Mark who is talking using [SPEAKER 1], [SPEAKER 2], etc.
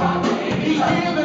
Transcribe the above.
[SPEAKER 1] He's still